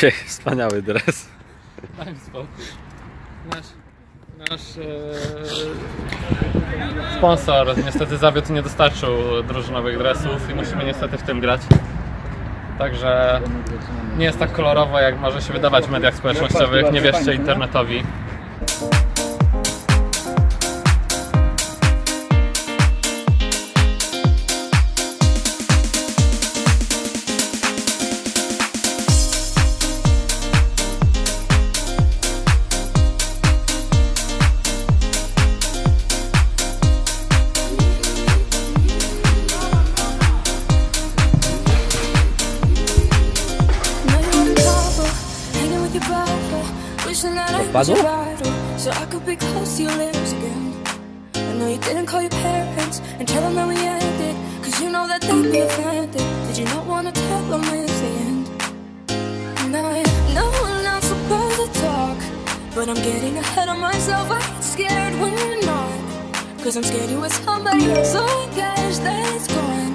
Piękny, wspaniały dres. Daj mi spokój. Nasz, nasz e, sponsor niestety zawiódł nie dostarczył drużynowych dresów i musimy niestety w tym grać. Także nie jest tak kolorowo, jak może się wydawać w mediach społecznościowych. Nie wierzcie internetowi. Wishing that I was your idol, so I could be close to your lips again. I know you didn't call your parents and tell them that we ended, cause you know that they'd be offended. Did you not wanna tell them it's the end? And I know we're not supposed to talk, but I'm getting ahead of myself. I get scared when you're not, cause I'm scared you with somebody else, so I guess that it's gone.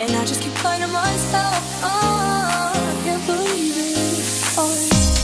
And I just keep to myself. Oh, I can't believe it. Oh,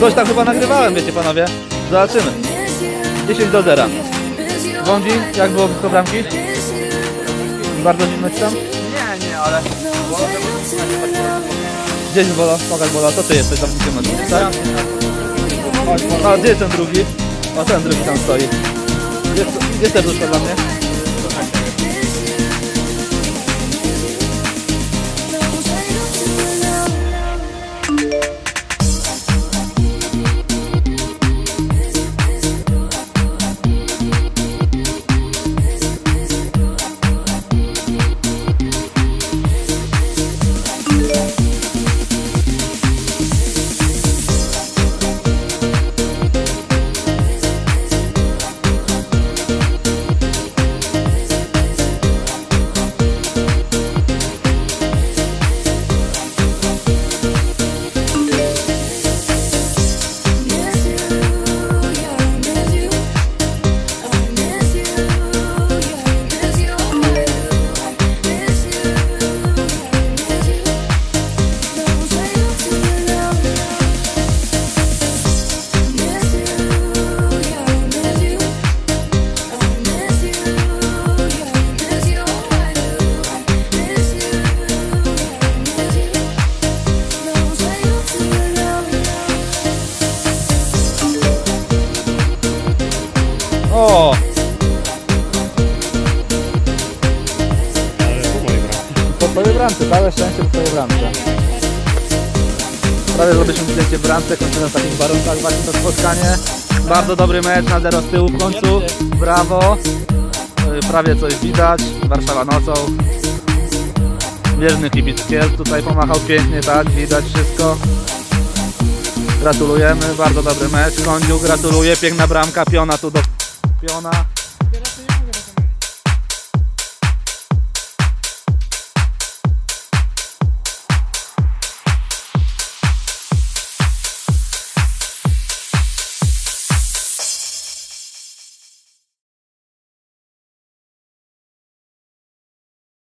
Coś tam chyba nagrywałem, wiecie panowie. Zobaczymy. 10 do 0. Wądzi, jak było blisko bramki? Bardzo zimno ci tam? Nie, nie, ale Gdzieś Bolo, pokaż Bolo, to ty jesteś zawodnikiem meczu, tak? A gdzie jest ten drugi? O, ten drugi tam stoi. Jest, jest też dla mnie? Bramce, całe szczęście po twojej bramce. Prawie zrobiliśmy zdjęcie w bramce, kończymy w takich warunkach właśnie to spotkanie. Bardzo dobry mecz na z tyłu w końcu. Brawo. Y, Prawie coś widać. Warszawa nocą. Wierny kibic Kiel tutaj pomachał pięknie, tak, widać wszystko. Gratulujemy, bardzo dobry mecz. Kądziu gratuluję, piękna bramka, piona tu do piona.